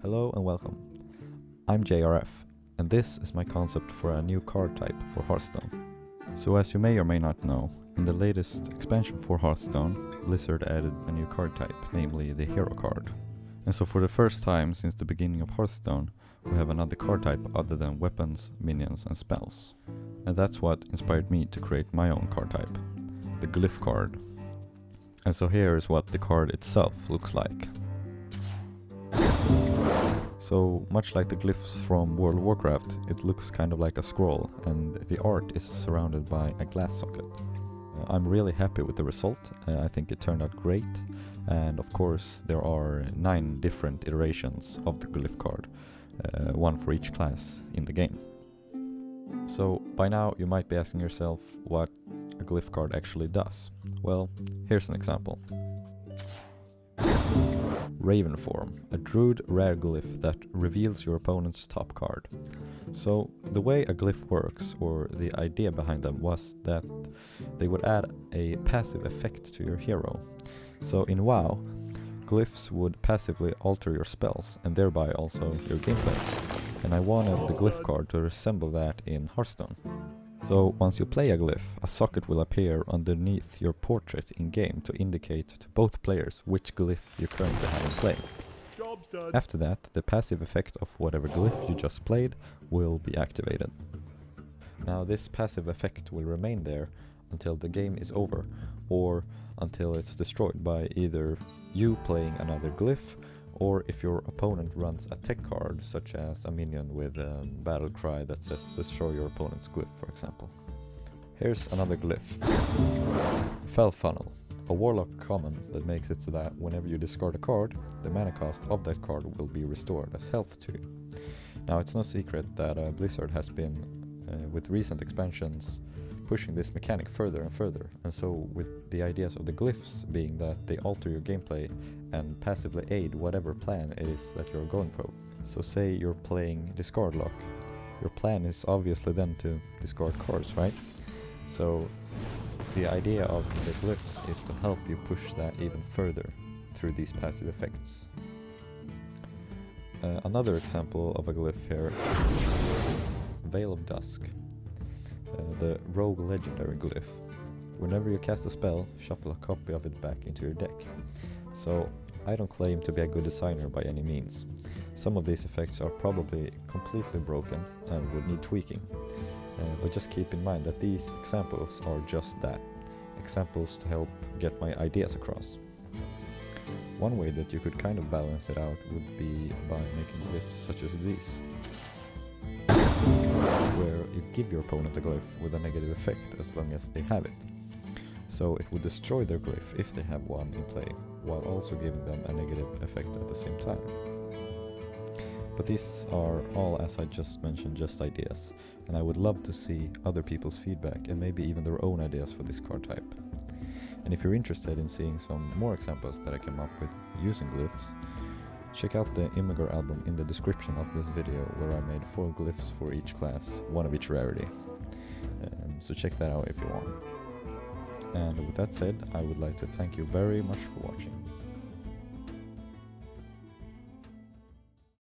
Hello and welcome. I'm JRF, and this is my concept for a new card type for Hearthstone. So, as you may or may not know, in the latest expansion for Hearthstone, Blizzard added a new card type, namely the Hero card. And so, for the first time since the beginning of Hearthstone, we have another card type other than weapons, minions, and spells. And that's what inspired me to create my own card type, the Glyph card. And so, here is what the card itself looks like. So much like the glyphs from World of Warcraft, it looks kind of like a scroll, and the art is surrounded by a glass socket. Uh, I'm really happy with the result, uh, I think it turned out great, and of course there are nine different iterations of the glyph card, uh, one for each class in the game. So by now you might be asking yourself what a glyph card actually does. Well, here's an example. Raven form, a druid rare glyph that reveals your opponent's top card. So the way a glyph works, or the idea behind them, was that they would add a passive effect to your hero. So in WoW, glyphs would passively alter your spells, and thereby also your gameplay. And I wanted the glyph card to resemble that in Hearthstone. So once you play a glyph, a socket will appear underneath your portrait in-game to indicate to both players which glyph you currently have in play. After that, the passive effect of whatever glyph you just played will be activated. Now this passive effect will remain there until the game is over, or until it's destroyed by either you playing another glyph or if your opponent runs a tech card, such as a minion with a Battlecry that says destroy your opponent's glyph, for example. Here's another glyph. Fel Funnel, a warlock common that makes it so that whenever you discard a card, the mana cost of that card will be restored as health to you. Now it's no secret that uh, Blizzard has been, uh, with recent expansions, pushing this mechanic further and further, and so with the ideas of the glyphs being that they alter your gameplay and passively aid whatever plan it is that you're going for. So say you're playing discard lock, your plan is obviously then to discard cards, right? So the idea of the glyphs is to help you push that even further through these passive effects. Uh, another example of a glyph here, Veil of Dusk, uh, the Rogue Legendary glyph. Whenever you cast a spell, shuffle a copy of it back into your deck. So I don't claim to be a good designer by any means. Some of these effects are probably completely broken and would need tweaking. Uh, but just keep in mind that these examples are just that, examples to help get my ideas across. One way that you could kind of balance it out would be by making glyphs such as these, give your opponent a glyph with a negative effect as long as they have it. So it would destroy their glyph if they have one in play, while also giving them a negative effect at the same time. But these are all, as I just mentioned, just ideas, and I would love to see other people's feedback and maybe even their own ideas for this card type. And if you're interested in seeing some more examples that I came up with using glyphs, check out the Imgur album in the description of this video where I made 4 glyphs for each class, one of each rarity. Um, so check that out if you want. And with that said, I would like to thank you very much for watching.